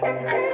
Bye.